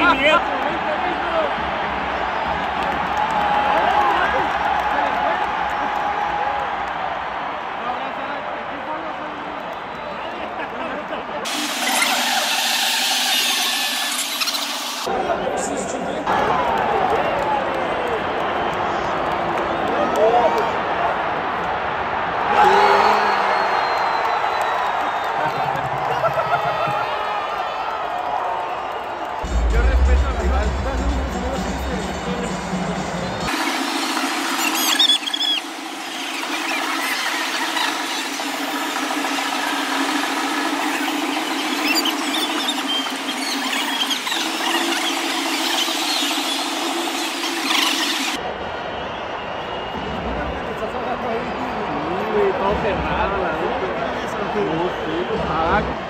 Нет. Fernando, o né? filho do Raco.